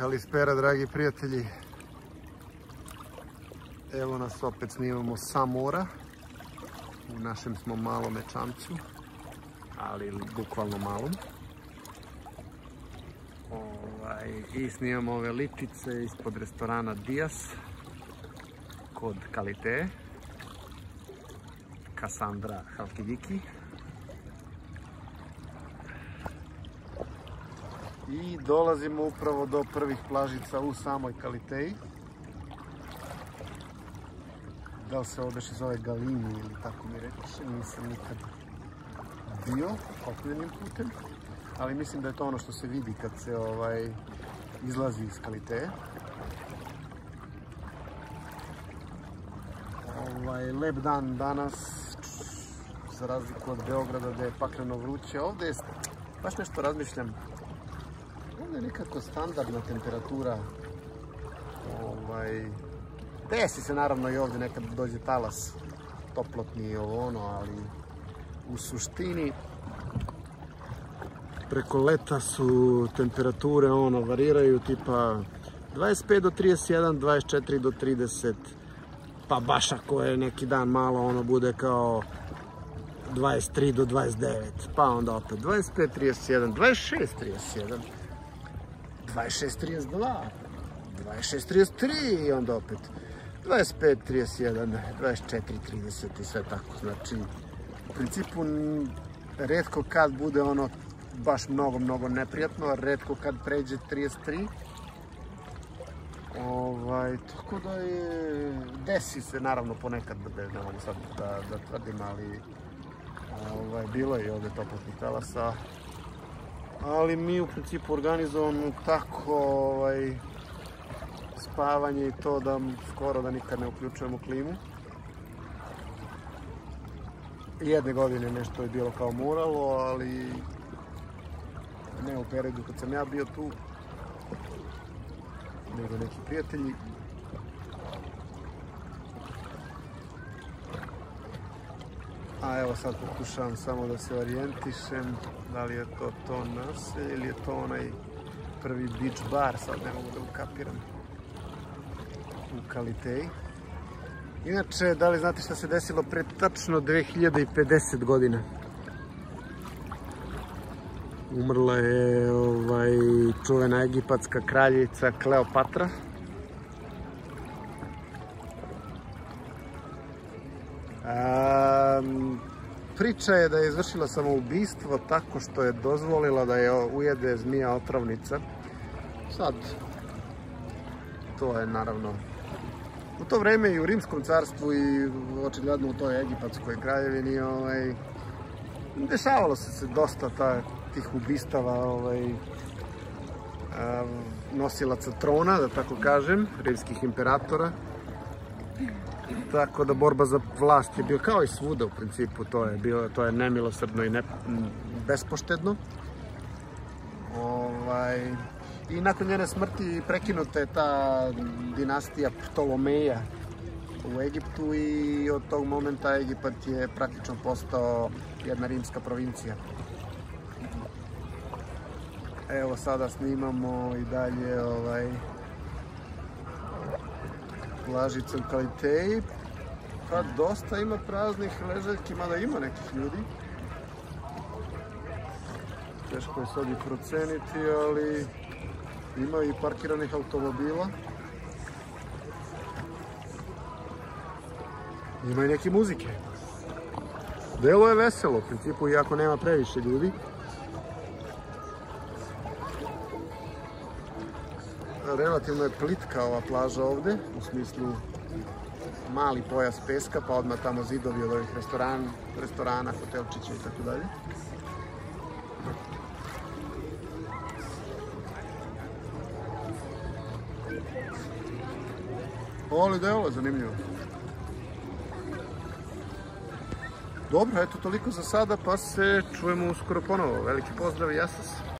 Kalispera, dragi prijatelji. Evo nas opet snimamo sa mora. U našem smo malom čamcu, ali bukvalno malom. Ovaj, I snimamo ove litice ispod restorana Dias kod Kalite. Kasandra Halkidiki. I dolazimo upravo do prvih plažica u samoj Kaliteji. Da li se beše zove Galini ili tako mi reče, nisam nikad bio okoljenim putem. Ali mislim da je to ono što se vidi kad se ovaj izlazi iz Kaliteje. Ovaj, lep dan danas, za razliku od Beograda gde je pakleno vruće. Ovde je, baš nešto razmišljam, ovde je nekako standardna temperatura. Ovaj, desi se naravno i ovde nekad dođe talas toplotni i ovo ono, ali u suštini preko leta su temperature ono variraju tipa 25 do 31, 24 do 30 pa baš ako je neki dan malo ono bude kao 23 do 29 pa onda opet 25, 31, 26, 31 26, 32 26, 33 i onda opet 25, 31, 24, 30 i sve tako znači u principu redko kad bude ono baš mnogo, mnogo neprijatno, redko kad pređe 33. Ovaj, tako da je, desi se naravno ponekad, da ne mogu sad da, da tvrdim, ali ovaj, bilo je i ovde toplotnih talasa. Ali mi u principu organizujemo tako ovaj, spavanje i to da skoro da nikad ne uključujemo klimu. Jedne godine nešto je bilo kao muralo, ali ne u periodu kad sam ja bio tu, nego neki prijatelji. A evo sad pokušavam samo da se orijentišem, da li je to to naselje ili je to onaj prvi beach bar, sad ne mogu da ukapiram u Kaliteji. Inače, da li znate šta se desilo pre tačno 2050 godina? Umrla je ovaj, čuvena egipatska kraljica Kleopatra. A, priča je da je izvršila samoubistvo tako što je dozvolila da je ujede zmija otrovnica. Sad, to je naravno u to vreme i u Rimskom carstvu i očigledno u toj egipatskoj kraljevini ovaj, dešavalo se se dosta ta, tih ubistava ovaj, nosilaca trona, da tako kažem, rimskih imperatora. Tako da borba za vlast je bio kao i svuda u principu, to je bilo, to je nemilosrdno i ne, bespoštedno. Ovaj, I nakon njene smrti prekinuta je ta dinastija Ptolomeja u Egiptu i od tog momenta Egipat je praktično postao jedna rimska provincija. Evo sada snimamo i dalje ovaj plažicu Kaliteji. Pa dosta ima praznih ležaljki, mada ima nekih ljudi. Teško je sad i proceniti, ali ima i parkiranih automobila. Ima i neke muzike. Delo je veselo, u principu, iako nema previše ljudi. Relativno je plitka ova plaža ovde, u smislu mali pojas peska, pa odmah tamo zidovi od ovih restorana, restorana hotelčića i tako dalje. Ali delo je zanimljivo. Dobro, eto toliko za sada, pa se čujemo uskoro ponovo. Veliki pozdrav i jasas.